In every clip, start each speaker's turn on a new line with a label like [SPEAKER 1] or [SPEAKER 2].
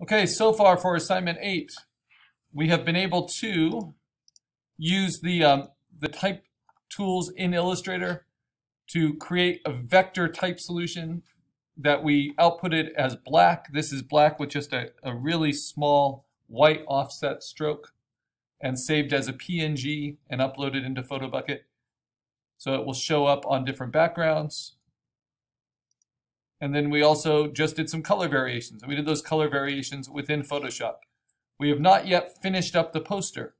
[SPEAKER 1] Okay, so far for assignment eight, we have been able to use the, um, the type tools in Illustrator to create a vector type solution that we outputted as black. This is black with just a, a really small white offset stroke and saved as a PNG and uploaded into PhotoBucket. So it will show up on different backgrounds. And then we also just did some color variations. And we did those color variations within Photoshop. We have not yet finished up the poster.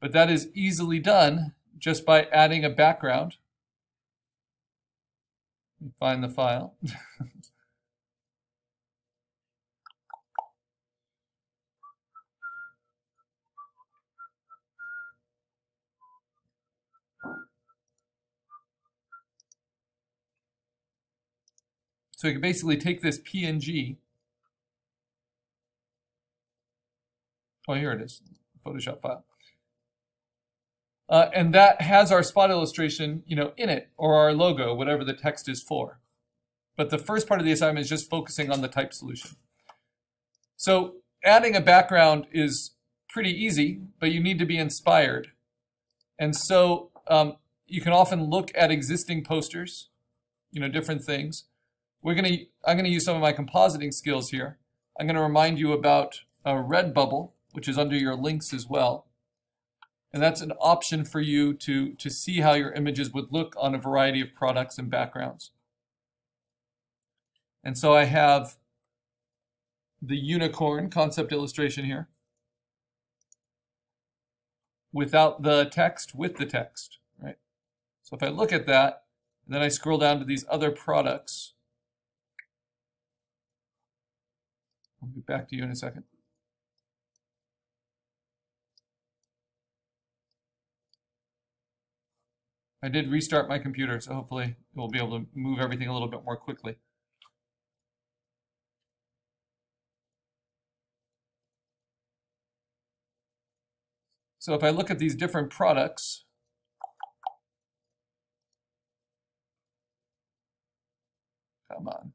[SPEAKER 1] But that is easily done just by adding a background. Find the file. So we can basically take this PNG. Oh, here it is, Photoshop file. Uh, and that has our spot illustration, you know, in it, or our logo, whatever the text is for. But the first part of the assignment is just focusing on the type solution. So adding a background is pretty easy, but you need to be inspired. And so um, you can often look at existing posters, you know, different things. We're gonna, I'm gonna use some of my compositing skills here. I'm gonna remind you about a Redbubble, which is under your links as well. And that's an option for you to, to see how your images would look on a variety of products and backgrounds. And so I have the unicorn concept illustration here without the text, with the text, right? So if I look at that, then I scroll down to these other products, I'll get back to you in a second. I did restart my computer, so hopefully we'll be able to move everything a little bit more quickly. So if I look at these different products, come on.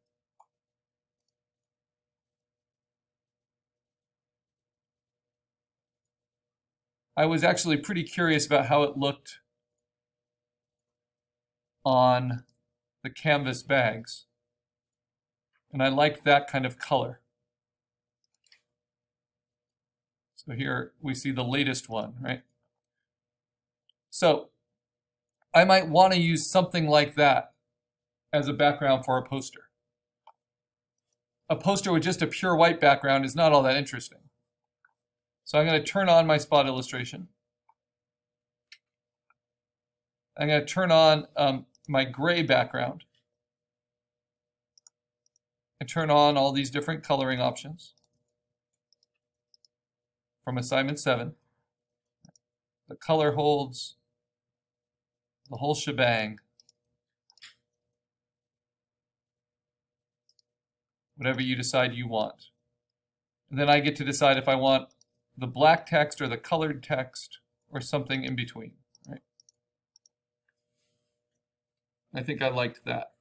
[SPEAKER 1] I was actually pretty curious about how it looked on the canvas bags. And I liked that kind of color. So here we see the latest one, right? So I might want to use something like that as a background for a poster. A poster with just a pure white background is not all that interesting. So I'm going to turn on my spot illustration. I'm going to turn on um, my gray background and turn on all these different coloring options from assignment 7. The color holds, the whole shebang. Whatever you decide you want. And then I get to decide if I want the black text or the colored text or something in between. Right? I think I liked that.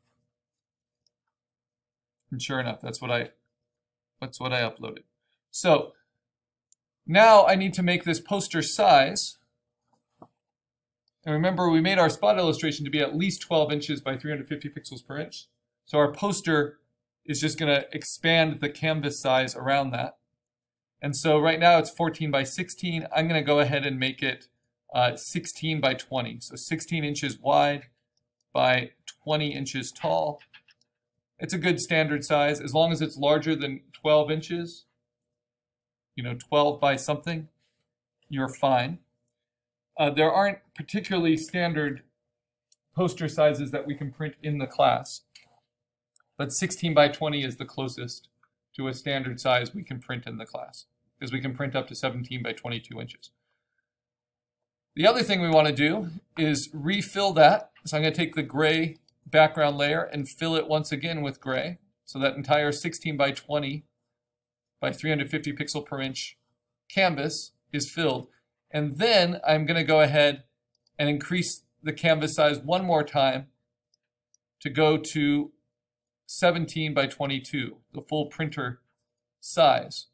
[SPEAKER 1] And sure enough, that's what I that's what I uploaded. So now I need to make this poster size. And remember, we made our spot illustration to be at least 12 inches by 350 pixels per inch. So our poster is just going to expand the canvas size around that. And so right now it's 14 by 16. I'm going to go ahead and make it uh, 16 by 20. So 16 inches wide by 20 inches tall. It's a good standard size as long as it's larger than 12 inches, you know, 12 by something, you're fine. Uh, there aren't particularly standard poster sizes that we can print in the class, but 16 by 20 is the closest to a standard size we can print in the class, because we can print up to 17 by 22 inches. The other thing we want to do is refill that. So I'm going to take the gray background layer and fill it once again with gray. So that entire 16 by 20 by 350 pixel per inch canvas is filled. And then I'm going to go ahead and increase the canvas size one more time to go to 17 by 22, the full printer size.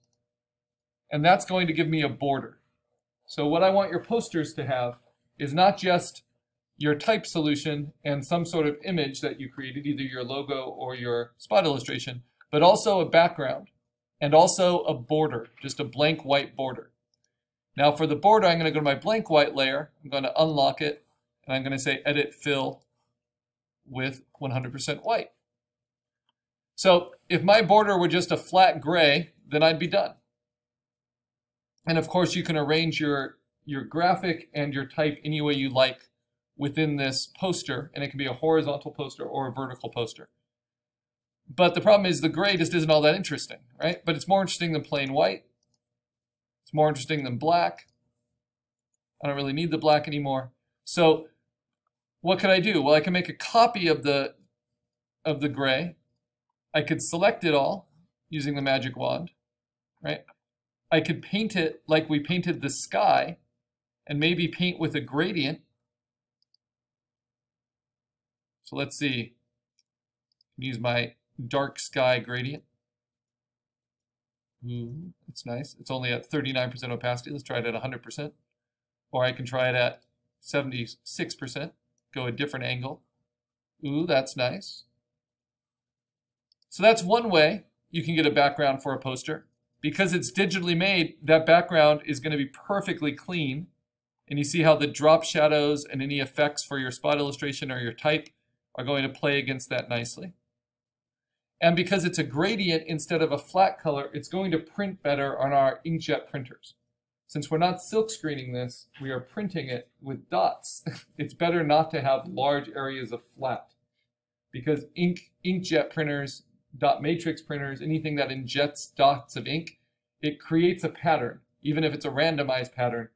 [SPEAKER 1] And that's going to give me a border. So what I want your posters to have is not just your type solution and some sort of image that you created, either your logo or your spot illustration, but also a background and also a border, just a blank white border. Now for the border, I'm going to go to my blank white layer. I'm going to unlock it, and I'm going to say Edit Fill with 100% white. So if my border were just a flat gray, then I'd be done. And of course, you can arrange your, your graphic and your type any way you like within this poster, and it can be a horizontal poster or a vertical poster. But the problem is the gray just isn't all that interesting, right? But it's more interesting than plain white. It's more interesting than black. I don't really need the black anymore. So what can I do? Well, I can make a copy of the of the gray. I could select it all using the magic wand, right? I could paint it like we painted the sky and maybe paint with a gradient. So let's see. Use my dark sky gradient. Hmm, Ooh, it's nice. It's only at 39% opacity. Let's try it at 100%. Or I can try it at 76%. Go a different angle. Ooh, that's nice. So that's one way you can get a background for a poster. Because it's digitally made, that background is going to be perfectly clean. And you see how the drop shadows and any effects for your spot illustration or your type are going to play against that nicely. And because it's a gradient instead of a flat color, it's going to print better on our inkjet printers. Since we're not silk screening this, we are printing it with dots. it's better not to have large areas of flat because ink inkjet printers, dot matrix printers, anything that injects dots of ink, it creates a pattern, even if it's a randomized pattern.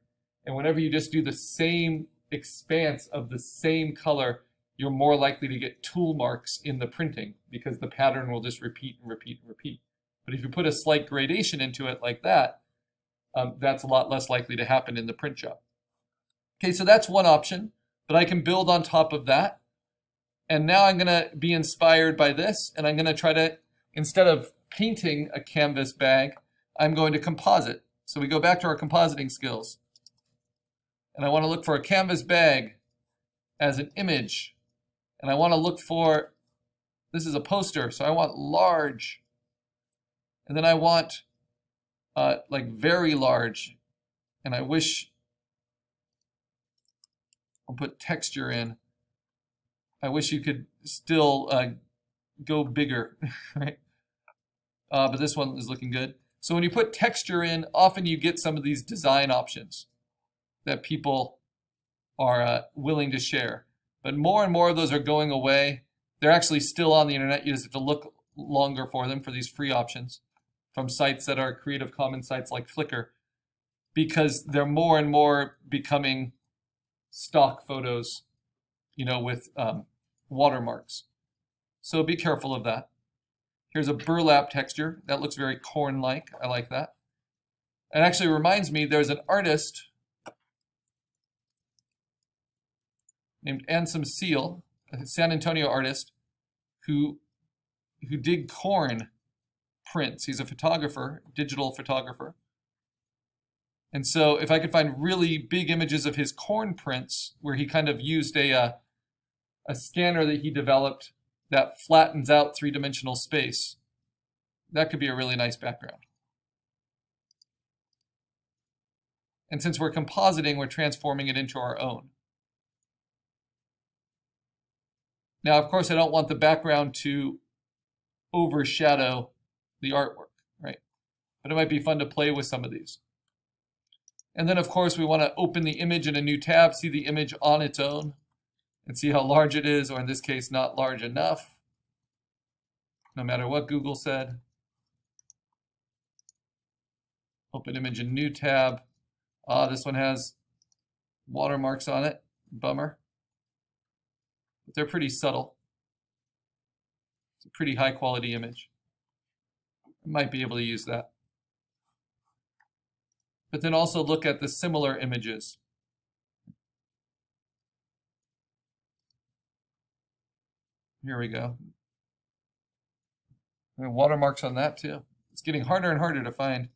[SPEAKER 1] And whenever you just do the same expanse of the same color, you're more likely to get tool marks in the printing because the pattern will just repeat and repeat and repeat. But if you put a slight gradation into it like that, um, that's a lot less likely to happen in the print job. Okay, so that's one option, but I can build on top of that. And now I'm going to be inspired by this, and I'm going to try to, instead of painting a canvas bag, I'm going to composite. So we go back to our compositing skills. And I want to look for a canvas bag as an image and I want to look for, this is a poster, so I want large. And then I want uh, like very large. And I wish, I'll put texture in. I wish you could still uh, go bigger, right? Uh, but this one is looking good. So when you put texture in, often you get some of these design options that people are uh, willing to share. But more and more of those are going away. They're actually still on the internet. You just have to look longer for them for these free options from sites that are Creative Commons sites like Flickr because they're more and more becoming stock photos, you know, with um, watermarks. So be careful of that. Here's a burlap texture. That looks very corn-like. I like that. It actually reminds me there's an artist named Ansen Seale, a San Antonio artist, who who did corn prints. He's a photographer, digital photographer. And so if I could find really big images of his corn prints where he kind of used a, uh, a scanner that he developed that flattens out three-dimensional space, that could be a really nice background. And since we're compositing, we're transforming it into our own. Now, of course, I don't want the background to overshadow the artwork, right? But it might be fun to play with some of these. And then, of course, we want to open the image in a new tab, see the image on its own, and see how large it is, or in this case, not large enough, no matter what Google said. Open image in new tab. Ah, this one has watermarks on it. Bummer but they're pretty subtle. It's a pretty high quality image. I might be able to use that. But then also look at the similar images. Here we go. watermarks on that too. It's getting harder and harder to find.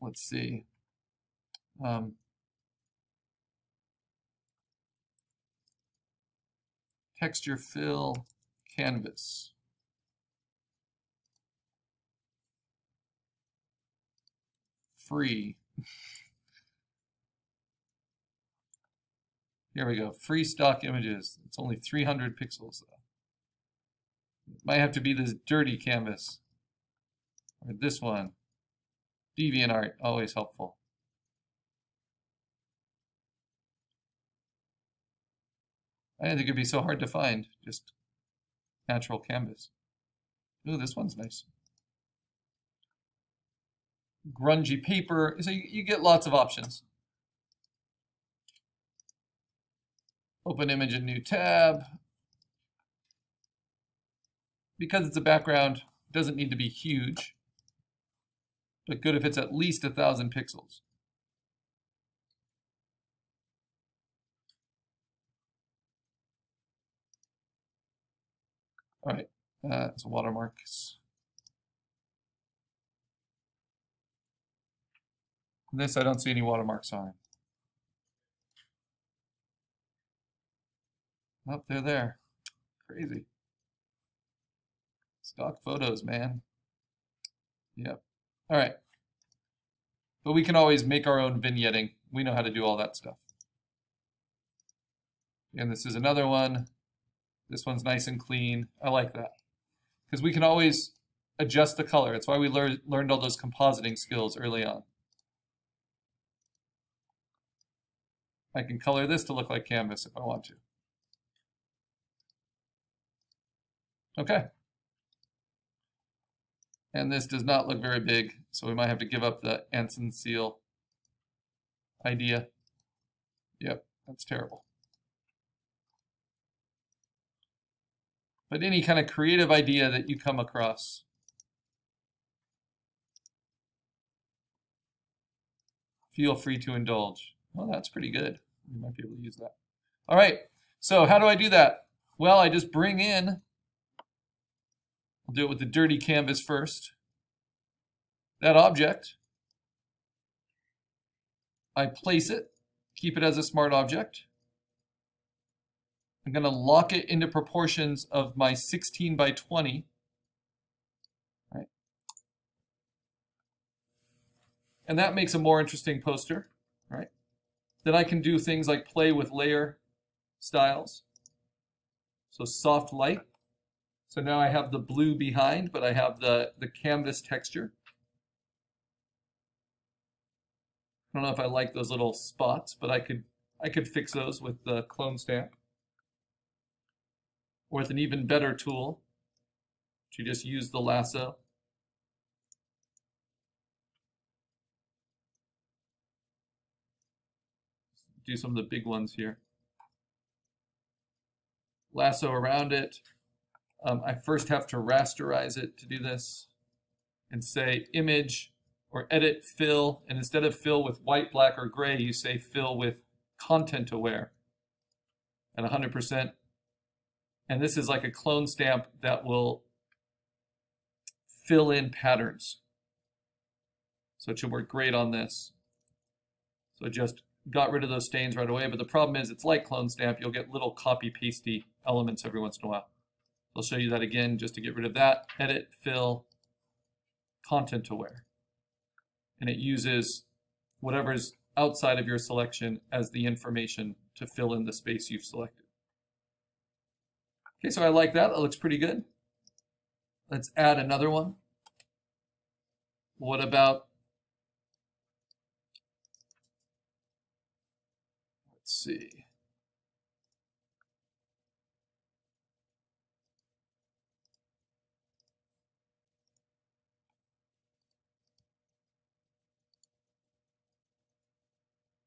[SPEAKER 1] Let's see. Um, texture fill canvas. Free. Here we go. Free stock images. It's only 300 pixels though. It might have to be this dirty canvas. Or this one. DeviantArt, always helpful. I didn't think it'd be so hard to find, just natural canvas. Ooh, this one's nice. Grungy paper, so you, you get lots of options. Open image in new tab. Because it's a background, doesn't need to be huge, but good if it's at least a thousand pixels. All right, uh, that's watermarks. This I don't see any watermarks on. Up they're there. Crazy. Stock photos, man. Yep. All right. But we can always make our own vignetting. We know how to do all that stuff. And this is another one. This one's nice and clean. I like that. Because we can always adjust the color. It's why we lear learned all those compositing skills early on. I can color this to look like canvas if I want to. Okay. And this does not look very big, so we might have to give up the Ansen Seale idea. Yep, that's terrible. but any kind of creative idea that you come across. Feel free to indulge. Well, that's pretty good. You might be able to use that. All right, so how do I do that? Well, I just bring in, I'll do it with the dirty canvas first, that object. I place it, keep it as a smart object. I'm going to lock it into proportions of my 16 by 20. Right. And that makes a more interesting poster. Right. Then I can do things like play with layer styles. So soft light. So now I have the blue behind, but I have the, the canvas texture. I don't know if I like those little spots, but I could I could fix those with the clone stamp or with an even better tool, to just use the lasso. Do some of the big ones here. Lasso around it. Um, I first have to rasterize it to do this and say image or edit fill. And instead of fill with white, black, or gray, you say fill with content aware at 100% and this is like a clone stamp that will fill in patterns. So it should work great on this. So it just got rid of those stains right away. But the problem is it's like clone stamp. You'll get little copy pasty elements every once in a while. I'll show you that again just to get rid of that. Edit, fill, content aware. And it uses whatever's outside of your selection as the information to fill in the space you've selected. Okay, so I like that. That looks pretty good. Let's add another one. What about, let's see.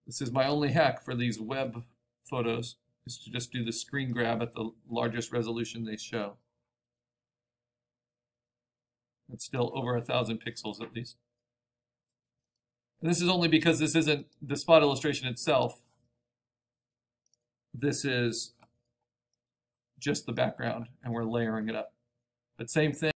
[SPEAKER 1] This is my only hack for these web photos is to just do the screen grab at the largest resolution they show. It's still over a thousand pixels at least. And this is only because this isn't the spot illustration itself. This is just the background and we're layering it up. But same thing.